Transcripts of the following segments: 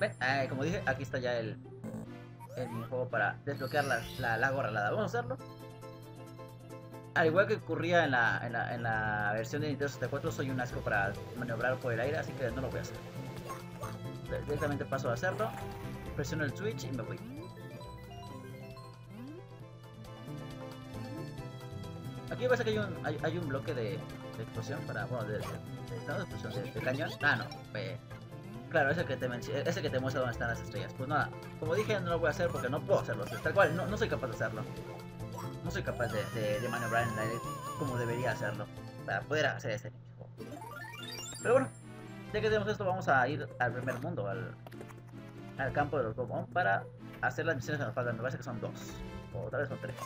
Eh, como dije, aquí está ya el, el minijuego para desbloquear la, la, la. Vamos a hacerlo. Al igual que ocurría en la, en la, en la versión de Nintendo 64, soy un asco para maniobrar por el aire, así que no lo voy a hacer. Directamente paso a hacerlo, presiono el switch y me voy. Aquí parece que hay un, hay, hay un bloque de, explosión para, bueno, de, de, de, de explosión, de, cañón. Ah, no, eh, claro, ese que, te ese que te muestra dónde están las estrellas. Pues nada, como dije, no lo voy a hacer porque no puedo hacerlo, tal cual, no, soy capaz de hacerlo. No soy capaz de, de, maniobrar en el aire como debería hacerlo para poder hacer este. Pero bueno, ya que tenemos esto, vamos a ir al primer mundo, al, al campo de los Gobon para hacer las misiones que nos faltan. Me parece que son dos, o tal vez son tres.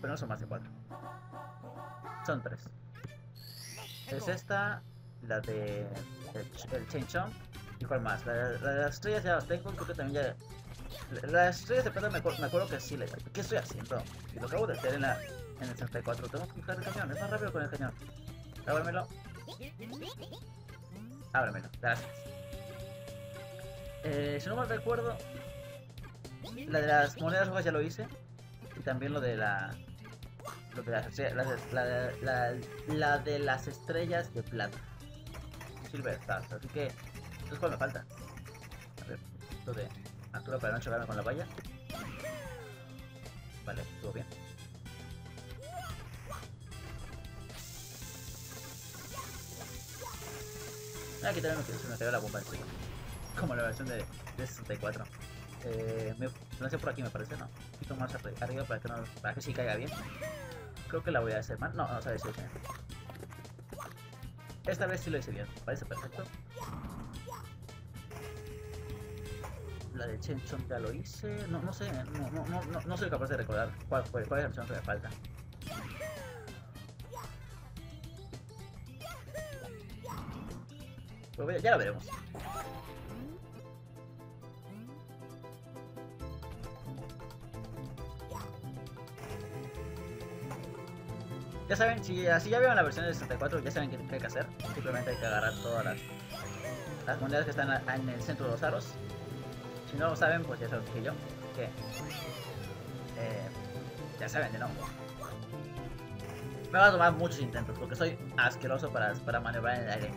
Pero no son más de cuatro. Son tres. Es esta, la de el, el Chain Chomp y cuál más. La, la, de las estrellas ya las tengo, creo que también ya las estrellas de plata me, me acuerdo que sí, ¿qué estoy haciendo? Y lo acabo de hacer en, la, en el 64. Tengo que usar el cañón, es más rápido con el cañón. Ábremelo. Ábremelo, gracias. Eh, si no mal recuerdo, la de las monedas rojas ya lo hice. Y también lo de la. Lo de las, la, la, la, la de las estrellas de plata. Silver Stars, así que. Esto es me falta. A ver, esto de altura para no chocarme con la valla. Vale, estuvo bien. Aquí también me, se me la bomba encima. Como la versión de, de 64. Eh, me por aquí me parece, ¿no? Un poquito más arriba para que, para que sí caiga bien. Creo que la voy a hacer mal. No, no lo hice bien. Esta vez sí lo hice bien, parece perfecto. la de Chenchon ya lo hice. No, no sé, no, no, no, no, soy capaz de recordar cuál, es la opción que me falta. Ya lo veremos. Ya saben, si, si ya vieron la versión de 64, ya saben qué hay que hacer. Simplemente hay que agarrar todas las, las monedas que están en el centro de los aros si no lo saben, pues ya se lo dije yo. Eh, ya saben de nuevo. Me va a tomar muchos intentos porque soy asqueroso para, para maniobrar en el aire.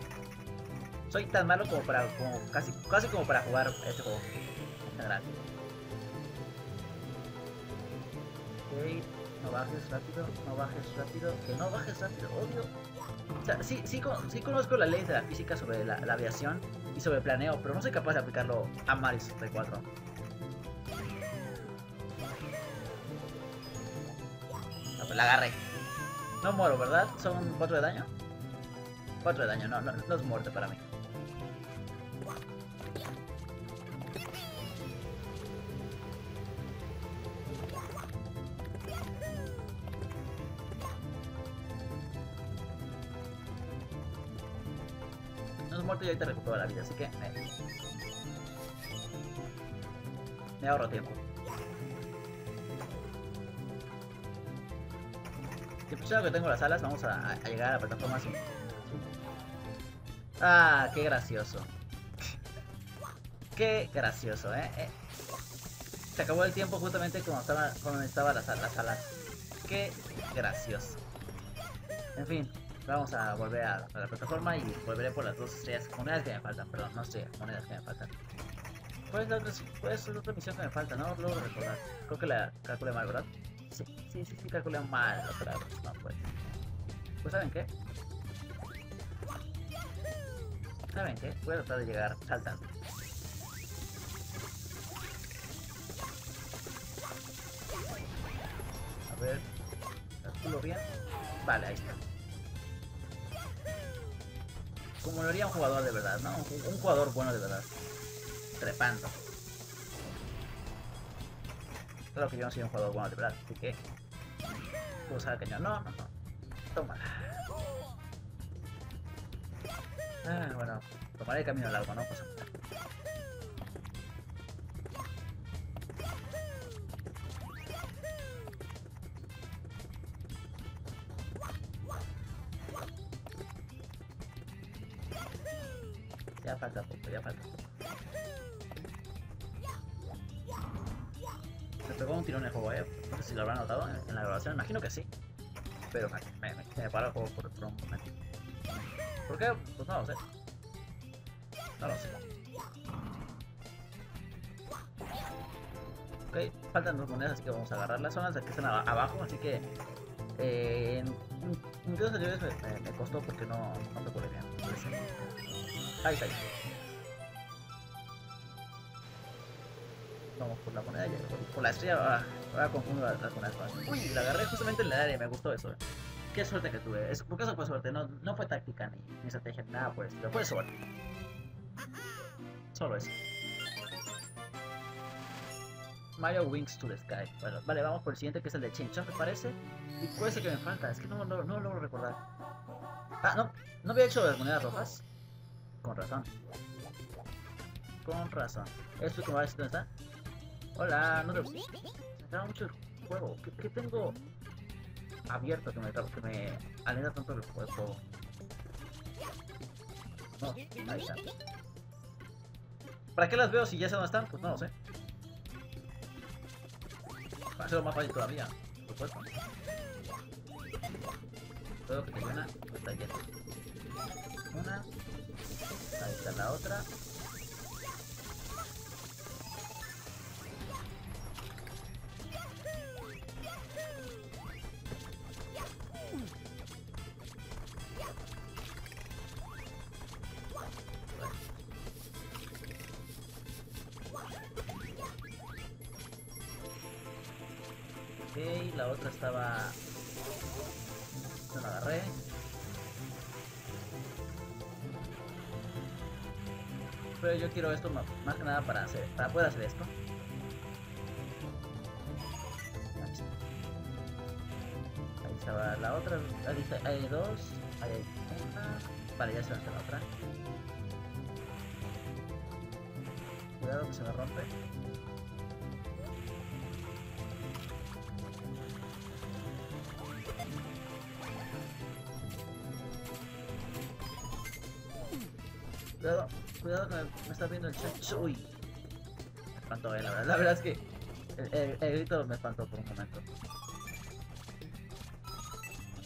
Soy tan malo como para como casi casi como para jugar este juego en general. No bajes rápido, no bajes rápido, que no bajes rápido, odio. O sea, sí, sí, conozco las leyes de la física sobre la, aviación y sobre planeo, pero no soy capaz de aplicarlo a Mario 64. No, pues la agarré. No muero, ¿verdad? ¿Son 4 de daño? 4 de daño, no, no, no es muerte para mí. Muerto y ahorita recupero la vida, así que me, ahorro tiempo. Pues que tengo las alas, vamos a, a llegar a la plataforma así. Ah, qué gracioso. Qué gracioso, ¿eh? eh. Se acabó el tiempo justamente cuando estaba, cuando estaba las, las alas. Qué gracioso. En fin, vamos a volver a, a, la plataforma y volveré por las dos estrellas, monedas que me faltan, perdón, no estrellas, monedas que me faltan. ¿Cuál es la otra, cuál es la otra misión que me falta? No logro recordar. Creo que la calculé mal, ¿verdad? Sí, sí, sí, sí, calculé mal vez. No, pues. Pues, ¿saben qué? ¿Saben qué? Voy a tratar de llegar saltando. A ver, calculo bien. Vale, ahí está. Como lo haría un jugador de verdad, ¿no? Un jugador bueno de verdad. Trepando. Claro que yo no soy un jugador bueno de verdad, así que... Usar el cañón. No, no, no. Tómala. Ah, bueno. Tomaré el camino largo, ¿no? Pues, tirón el juego, eh. No sé si lo habrán notado en, la grabación, imagino que sí. Pero me, me, me, paró el juego por, por un momento. ¿Por qué? Pues no lo sé. No lo sé. Ok, faltan dos monedas, así que vamos a agarrarlas. Son las que están abajo, así que... Eh, me, costó porque no, me acuerdo bien. Ahí está. Vamos por la moneda, ya, por, la estrella, ahora, ahora confundo las, monedas. Uy, la agarré justamente en la área, me gustó eso. eh. Qué suerte que tuve. Es, porque eso fue suerte, no, no fue táctica ni, ni estrategia, nada por el estilo. Fue suerte. Solo eso. Mario Wings to the Sky. Bueno, vale, vamos por el siguiente que es el de Chain Chomp, me parece. ¿Y cuál es el que me falta? Es que no, no, no logro recordar. Ah, no, no había hecho las monedas rojas. Con razón. Con razón. ¿Esto que me va a dónde está? Hola, no te... Me traba mucho el juego. ¿Qué, qué tengo abierto que me, tra- que me alegra tanto el juego? No, está. ¿Para qué las veo si ya sé dónde están? Pues no lo sé. Para hacerlo más fácil todavía, por supuesto. Que La otra estaba... No la agarré. Pero yo quiero esto ma- más que nada para hacer, para poder hacer esto. Ahí estaba la otra, ahí hay dos, ahí hay una. Vale, ya se va la otra. Cuidado que se me rompe. Cuidado, cuidado que me, me está viendo el chat. Uy. Me espantó, eh, la verdad. La verdad es que el, grito me espantó por un momento.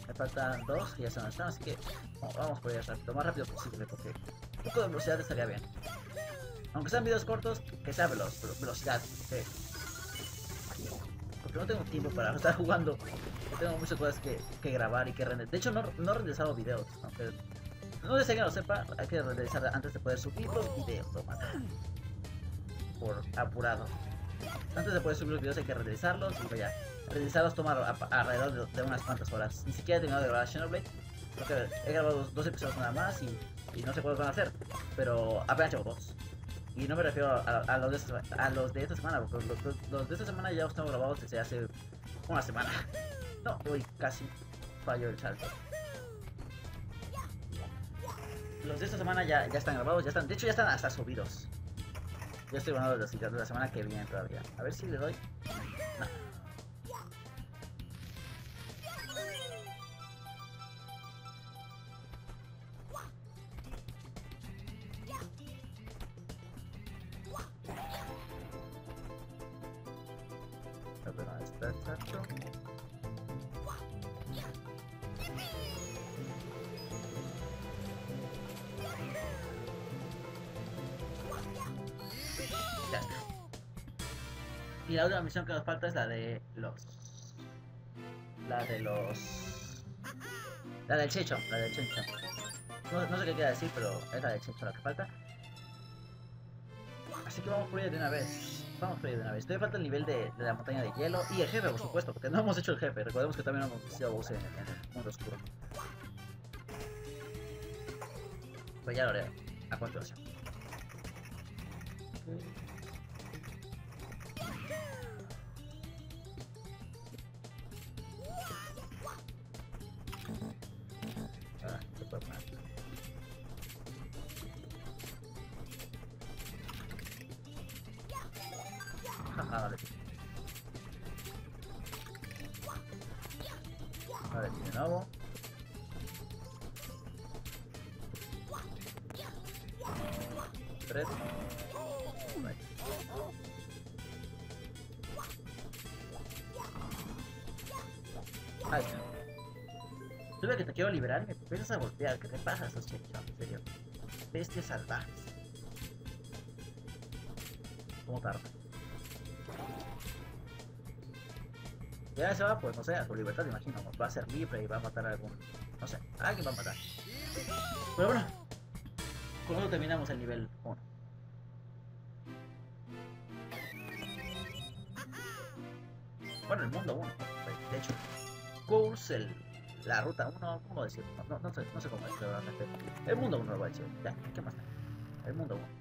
Me faltan dos y ya se me están, así que vamos, vamos por ellas lo más rápido posible porque un poco de velocidad estaría bien. Aunque sean videos cortos, que sea veloz, velocidad. Porque, porque no tengo tiempo para estar jugando. Tengo muchas cosas que, que grabar y que renderizar. De hecho, no, no he renderizado videos, aunque sé si alguien lo sepa, hay que renderizar antes de poder subir los videos, toma. Por apurado. Antes de poder subir los videos hay que renderizarlos y vaya. Renderizarlos toma alrededor de, unas cuantas horas. Ni siquiera he terminado de grabar Xenoblade. Creo que he grabado dos, dos episodios nada más y, y no sé cuáles van a hacer. Pero apenas llevo dos. Y no me refiero a, los, de esta, semana, porque los, de esta semana ya los tengo grabados desde hace una semana. No, uy, casi falló el salto. Los de esta semana ya, ya están grabados, ya están, de hecho ya están hasta subidos. Yo estoy grabando los de la- semana que viene todavía. A ver si le doy. No. A ver, ¿dónde está el Y la última misión que nos falta es la de los. La de los. La del Checho, la del Checho. No, sé qué quiere decir, pero es la del Checho la que falta. Así que vamos por ella de una vez. Vamos por ella de una vez. Todavía falta el nivel de, de la montaña de hielo y el jefe, por supuesto, porque no hemos hecho el jefe. Recordemos que también hemos sido Bowser en, el mundo oscuro. Pues ya lo haré a continuación. Jaja, vale. Vale, de nuevo. 3. Ay, no. Tuve que te quiero liberar y me empiezas a golpear. ¿Qué te pasa, esos chicos? En serio. Bestias salvajes. ¿Cómo tarda? Ya se va, pues no sé, a su libertad, imagino. Va a ser libre y va a matar a algún. No sé, a alguien va a matar. Pero bueno, con eso terminamos el nivel 1. Bueno, el mundo 1, de hecho. Course, el, la ruta 1, ¿cómo decirlo? No, no, sé, no sé cómo es realmente. El mundo 1 lo voy a decir. Ya, ¿qué más? El mundo 1.